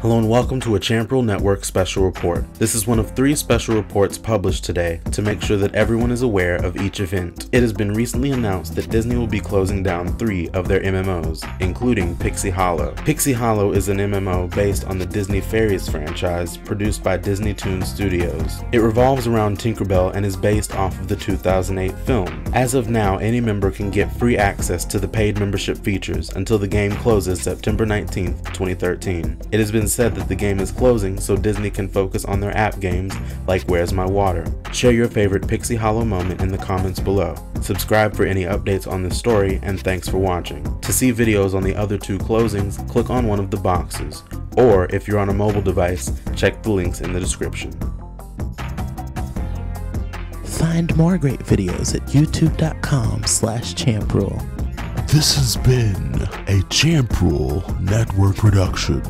Hello and welcome to a Champrul Network special report. This is one of three special reports published today to make sure that everyone is aware of each event. It has been recently announced that Disney will be closing down three of their MMOs, including Pixie Hollow. Pixie Hollow is an MMO based on the Disney Fairies franchise produced by Disney Toon Studios. It revolves around Tinkerbell and is based off of the 2008 film. As of now, any member can get free access to the paid membership features until the game closes September 19, 2013. It has been said that the game is closing so Disney can focus on their app games like Where's My Water. Share your favorite Pixie Hollow moment in the comments below. Subscribe for any updates on the story and thanks for watching. To see videos on the other two closings, click on one of the boxes. Or if you're on a mobile device, check the links in the description. Find more great videos at youtube.com slash champrul. This has been a Champrul Network production.